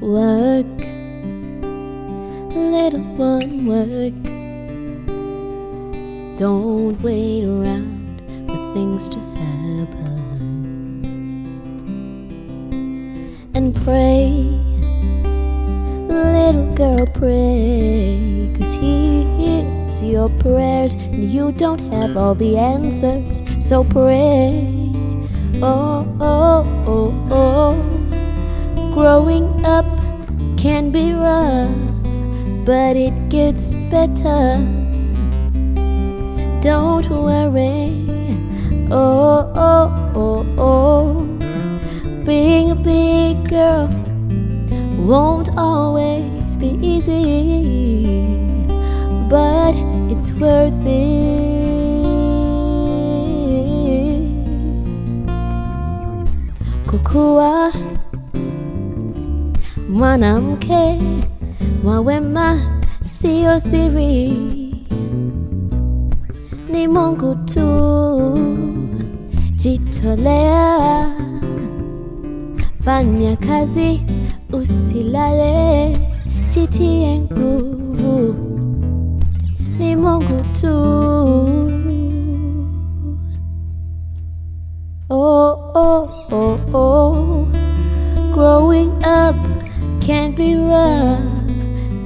Work, little one, work. Don't wait around for things to happen. And pray, little girl, pray. Cause he hears your prayers, and you don't have all the answers. So pray. Oh, oh, oh, oh. Growing up can be rough, but it gets better. Don't worry. Oh, oh, oh, oh. Being a big girl won't always be easy, but it's worth it. Kukua mwanamke wa wema siri, ni Mungu tu. Jitolea, fanya kazi, usilale, jitie nguvu, ni Mungu tu.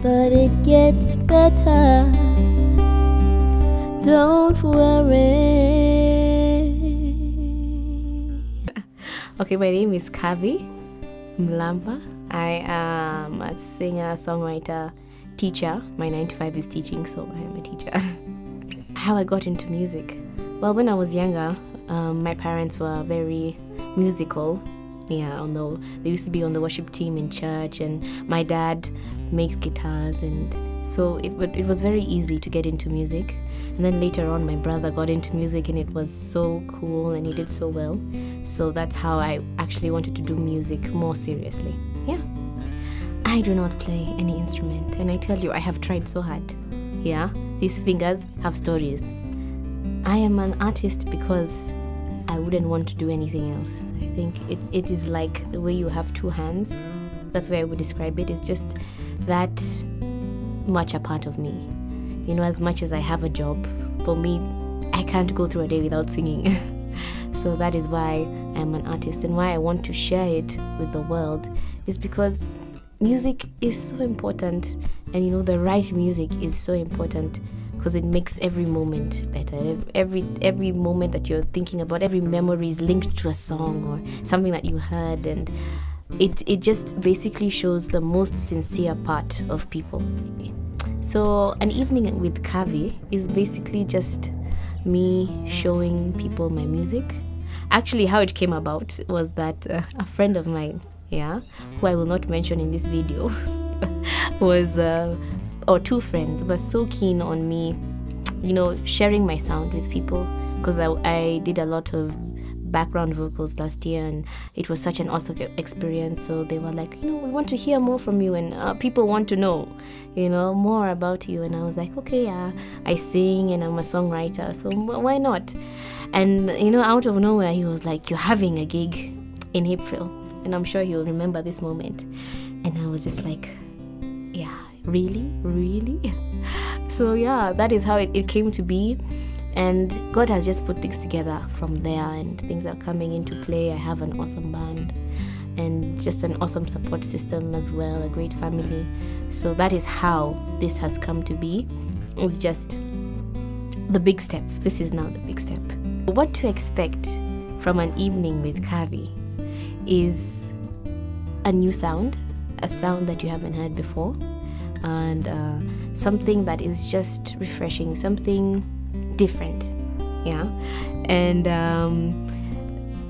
But it gets better. Don't worry. Okay, my name is Kavi Mlamba. I am a singer, songwriter, teacher. My 95 is teaching, so I am a teacher. How I got into music? Well, when I was younger, um, my parents were very musical. Yeah, although they used to be on the worship team in church, and my dad makes guitars, and so it, it was very easy to get into music. And then later on, my brother got into music, and it was so cool, and he did so well. So that's how I actually wanted to do music more seriously. Yeah. I do not play any instrument, and I tell you, I have tried so hard. Yeah, these fingers have stories. I am an artist because I wouldn't want to do anything else. I think it, it is like the way you have two hands. That's why I would describe it. It's just that much a part of me. You know, as much as I have a job, for me, I can't go through a day without singing. so that is why I'm an artist and why I want to share it with the world is because music is so important and you know the right music is so important because it makes every moment better. Every every moment that you're thinking about every memory is linked to a song or something that you heard and it it just basically shows the most sincere part of people. So an evening with kavi is basically just me showing people my music. Actually how it came about was that uh, a friend of mine yeah who i will not mention in this video was uh, or two friends were so keen on me you know sharing my sound with people. Because I, I did a lot of background vocals last year and it was such an awesome experience. So they were like you know we want to hear more from you and uh, people want to know you know more about you. And i was like okay yeah i sing and i'm a songwriter so why not? And you know out of nowhere he was like you're having a gig in april. And i'm sure he'll remember this moment. And i was just like yeah really? Really? So yeah that is how it, it came to be. And god has just put things together from there and things are coming into play. I have an awesome band and just an awesome support system as well a great family. So that is how this has come to be. It's just the big step. This is now the big step. What to expect from an evening with kavi is a new sound a sound that you haven't heard before and uh, something that is just refreshing something different yeah? And um,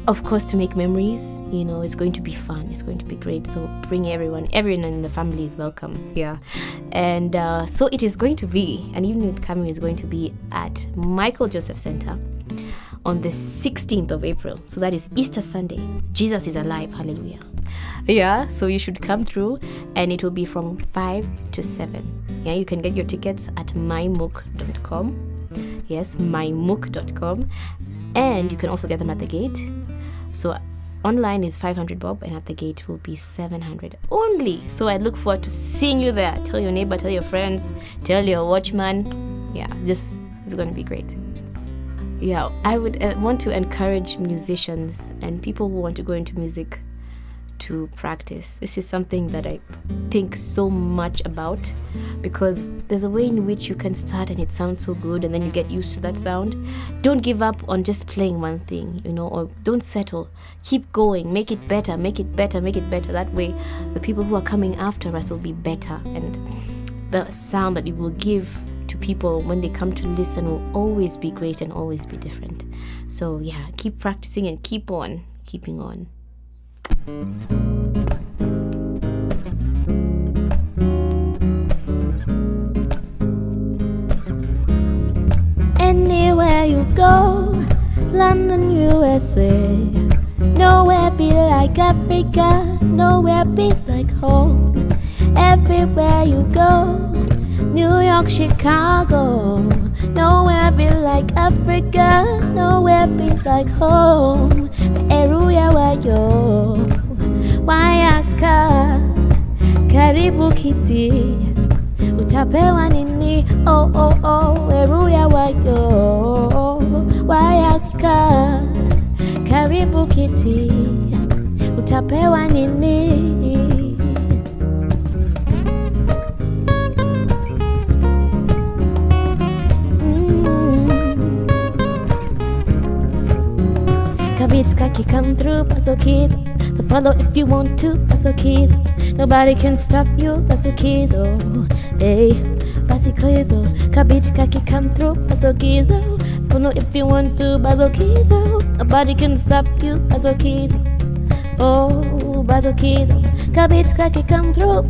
of course to make memories you know it's going to be fun it's going to be great. So bring everyone everyone in the family is welcome yeah? And uh, so it is going to be an evening with is going to be at michael joseph center on the 16th of april. So that is easter sunday. Jesus is alive hallelujah yeah so you should come through and it will be from 5 to 7 yeah you can get your tickets at mymook.com yes mymook.com and you can also get them at the gate. So online is 500 bob and at the gate will be 700 only. So i look forward to seeing you there. Tell your neighbor tell your friends tell your watchman. Yeah just it's going to be great. Yeah i would uh, want to encourage musicians and people who want to go into music to practice. This is something that I think so much about because there's a way in which you can start and it sounds so good and then you get used to that sound. Don't give up on just playing one thing, you know, or don't settle. Keep going, make it better, make it better, make it better. That way, the people who are coming after us will be better and the sound that you will give to people when they come to listen will always be great and always be different. So, yeah, keep practicing and keep on keeping on. London, USA. Nowhere be like Africa, nowhere be like home. Everywhere you go, New York, Chicago. Nowhere be like Africa, nowhere be like home. Eruya wayo, wayaka, karibu kiti, utapewa nini? Oh oh oh, Eruya wayo, kiti, utapewa nini? Kabits kaki come through, pass the keys. So follow if you want to, pass the keys. Nobody can stop you, pass the keys. Oh, hey, pass the keys. Oh, kabits kaki come through, pass the keys. Oh, if you want to, keys. Oh, nobody can stop you, pass the. Oh, keys. Oh, kabits kaki come through. Oh,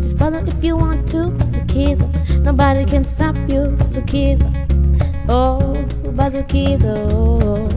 just follow if you want to, the. Oh, nobody can stop you, pass the. Oh, the. Oh.